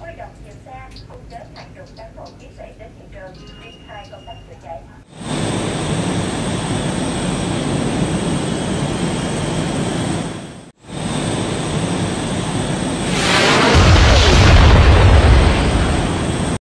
huy động nhiều xe cùng đến hàng chục cán bộ chiến sĩ đến hiện trường.